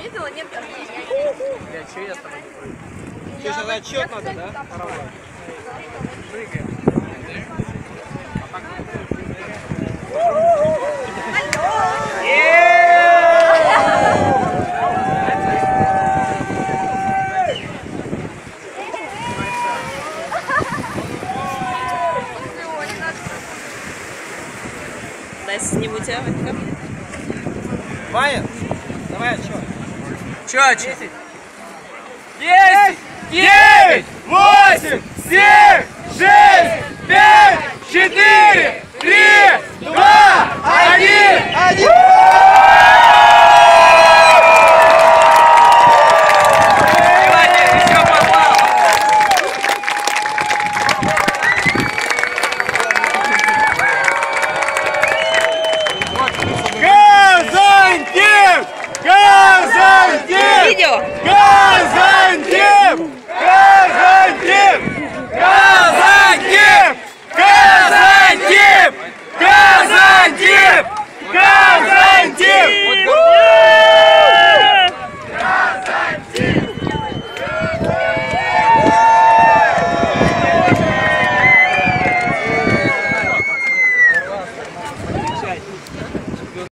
Видела? Нет, там есть. Бля, что я с тобой не? Тебе сейчас отчет надо, да? Прыгаем. Дай сниму тебя, Ванька. Ваня, давай отчет. Чё, десять? Десять! Девять! Восемь!